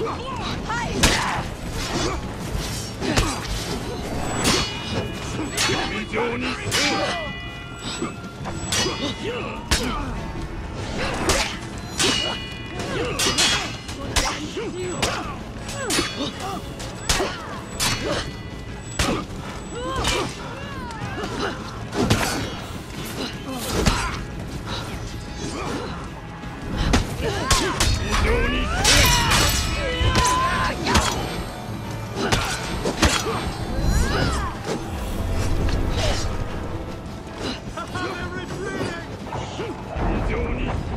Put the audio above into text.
非場に